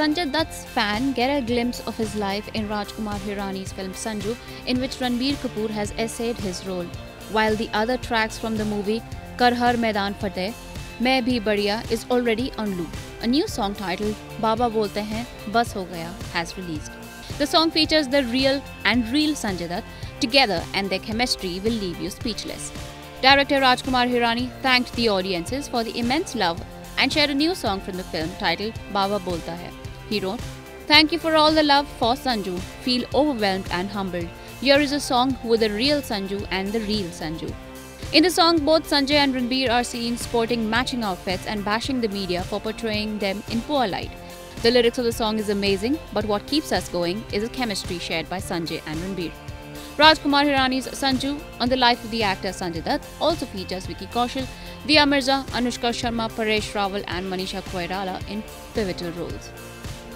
Sanjay Dutt's fan get a glimpse of his life in Rajkumar Hirani's film Sanju, in which Ranbir Kapoor has essayed his role, while the other tracks from the movie Kar Har Maidaan Fateh, Main Bhi Badhiya is already on loop. A new song titled Baba Bolte Hain Bas Ho Gaya has released. The song features the reel and real Sanjay Dutt together and their chemistry will leave you speechless. Director Rajkumar Hirani thanked the audiences for the immense love and shared a new song from the film titled Baba Bolta Hai. He wrote, Thank you for all the love for Sanju. Feel overwhelmed and humbled. Here is a song with the reel Sanju and the real Sanju. In the song, both Sanjay and Ranbir are seen sporting matching outfits and bashing the media for portraying them in poor light. The lyrics of the song is amazing, but what keeps us going is the chemistry shared by Sanjay and Ranbir. Rajkumar Hirani's Sanju on the life of the actor Sanjay Dutt also features Vicky Kaushal, Dia Mirza, Anushka Sharma, Paresh Rawal and Manisha Koirala in pivotal roles.